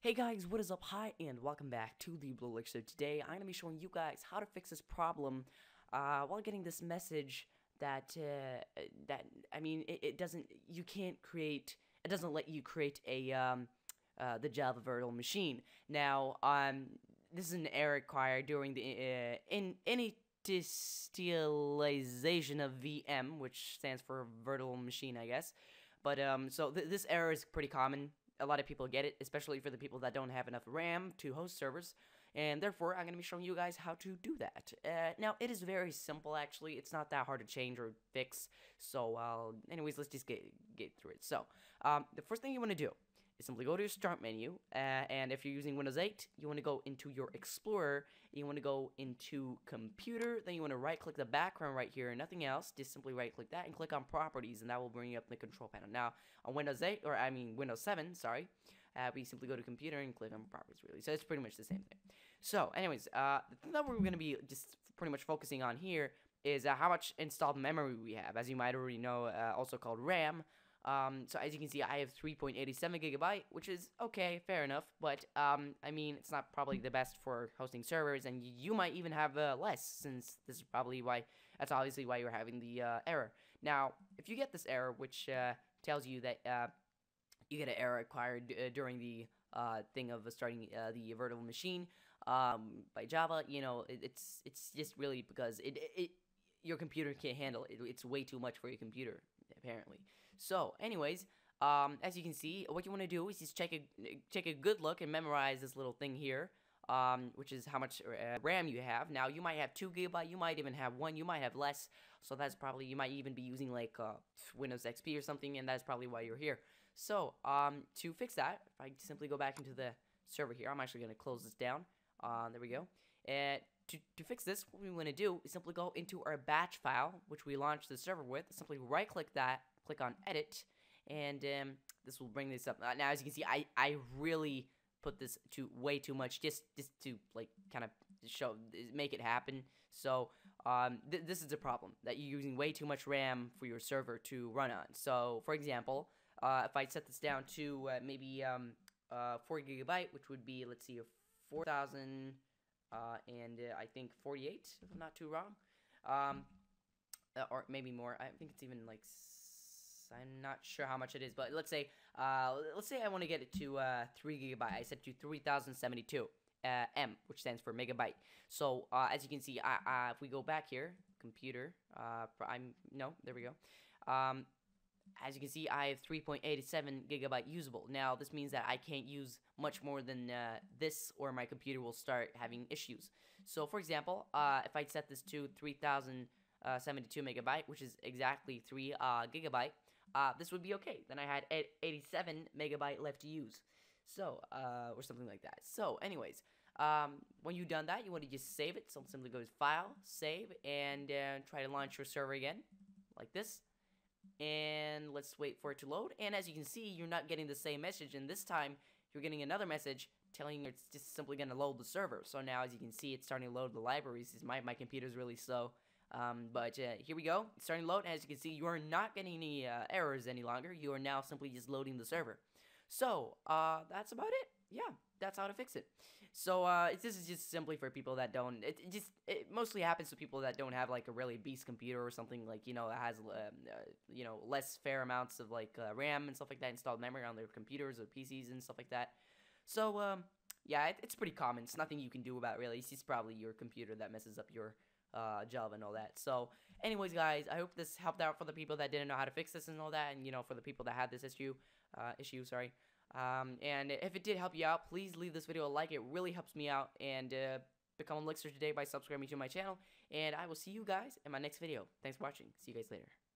Hey guys, what is up? Hi, and welcome back to the BlueLixard. Today, I'm going to be showing you guys how to fix this problem uh, while getting this message that, uh, that I mean, it, it, doesn't, you can't create, it doesn't let you create a, um, uh, the Java virtual machine. Now, um, this is an error required during the, uh, in any distillation of VM, which stands for virtual machine, I guess. But, um, so th this error is pretty common a lot of people get it, especially for the people that don't have enough RAM to host servers. And therefore, I'm going to be showing you guys how to do that. Uh, now, it is very simple, actually. It's not that hard to change or fix. So, uh, anyways, let's just get, get through it. So, um, the first thing you want to do is simply go to your start menu, uh, and if you're using Windows 8, you want to go into your Explorer, you want to go into Computer, then you want to right-click the background right here, and nothing else, just simply right-click that and click on Properties, and that will bring you up the control panel. Now, on Windows 8, or I mean Windows 7, sorry, uh, we simply go to Computer and click on Properties, really. So it's pretty much the same thing. So, anyways, uh, the thing that we're going to be just pretty much focusing on here is uh, how much installed memory we have, as you might already know, uh, also called RAM. Um, so as you can see, I have 3.87 gigabyte, which is okay, fair enough. But um, I mean, it's not probably the best for hosting servers, and you might even have uh, less, since this is probably why. That's obviously why you're having the uh, error. Now, if you get this error, which uh, tells you that uh, you get an error acquired uh, during the uh, thing of starting the virtual machine um, by Java, you know, it, it's it's just really because it, it your computer can't handle it. It's way too much for your computer, apparently. So, anyways, um, as you can see, what you want to do is just take a take a good look and memorize this little thing here, um, which is how much uh, RAM you have. Now, you might have two gigabyte, you might even have one, you might have less. So that's probably you might even be using like uh, Windows XP or something, and that's probably why you're here. So, um, to fix that, if I simply go back into the server here, I'm actually going to close this down. Uh, there we go. And to, to fix this, what we want to do is simply go into our batch file, which we launched the server with. Simply right-click that, click on edit, and um, this will bring this up. Uh, now, as you can see, I, I really put this to way too much just just to like kind of show make it happen. So um, th this is a problem that you're using way too much RAM for your server to run on. So for example, uh, if I set this down to uh, maybe um, uh, 4 gigabyte, which would be let's see, 4,000 uh, and uh, I think 48, if I'm not too wrong, um, or maybe more. I think it's even like I'm not sure how much it is, but let's say, uh, let's say I want to get it to uh, three gigabyte. I set to 3072 uh, M, which stands for megabyte. So uh, as you can see, I, if we go back here, computer, uh, I'm no, there we go. Um, as you can see, I have 3.87 gigabyte usable. Now, this means that I can't use much more than uh, this, or my computer will start having issues. So, for example, uh, if I set this to 3072 megabyte, which is exactly 3 uh, gigabyte, uh, this would be okay. Then I had 87 megabyte left to use. So, uh, or something like that. So, anyways, um, when you've done that, you want to just save it. So simply go to File, Save, and uh, try to launch your server again, like this. And let's wait for it to load. And as you can see, you're not getting the same message. And this time, you're getting another message telling you it's just simply going to load the server. So now, as you can see, it's starting to load the libraries. My, my computer's really slow. Um, but uh, here we go. It's starting to load. As you can see, you are not getting any uh, errors any longer. You are now simply just loading the server. So, uh, that's about it. Yeah, that's how to fix it. So, uh, this is just simply for people that don't, it, it, just, it mostly happens to people that don't have, like, a really beast computer or something, like, you know, that has, um, uh, you know, less fair amounts of, like, uh, RAM and stuff like that, installed memory on their computers or PCs and stuff like that. So, um, yeah, it, it's pretty common. It's nothing you can do about, really. It's just probably your computer that messes up your uh, Java and all that. So, anyways, guys, I hope this helped out for the people that didn't know how to fix this and all that, and you know, for the people that had this issue, uh, issue, sorry. Um, and if it did help you out, please leave this video a like. It really helps me out. And uh, become a Lixard today by subscribing to my channel. And I will see you guys in my next video. Thanks for watching. See you guys later.